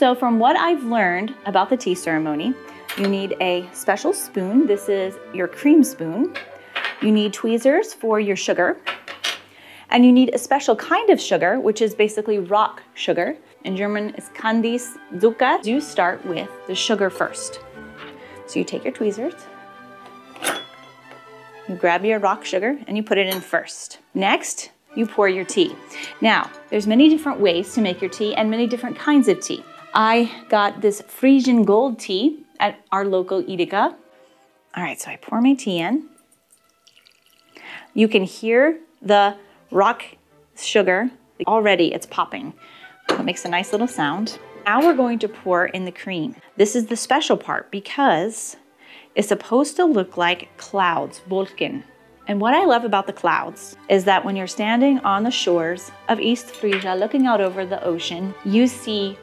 So from what I've learned about the tea ceremony, you need a special spoon. This is your cream spoon. You need tweezers for your sugar. And you need a special kind of sugar, which is basically rock sugar. In German, it's Candice Zucker. You start with the sugar first. So you take your tweezers, you grab your rock sugar, and you put it in first. Next, you pour your tea. Now, there's many different ways to make your tea and many different kinds of tea. I got this Frisian gold tea at our local Edeka. All right, so I pour my tea in. You can hear the rock sugar. Already it's popping. It makes a nice little sound. Now we're going to pour in the cream. This is the special part because it's supposed to look like clouds, Wolken. And what I love about the clouds is that when you're standing on the shores of East Frisia looking out over the ocean, you see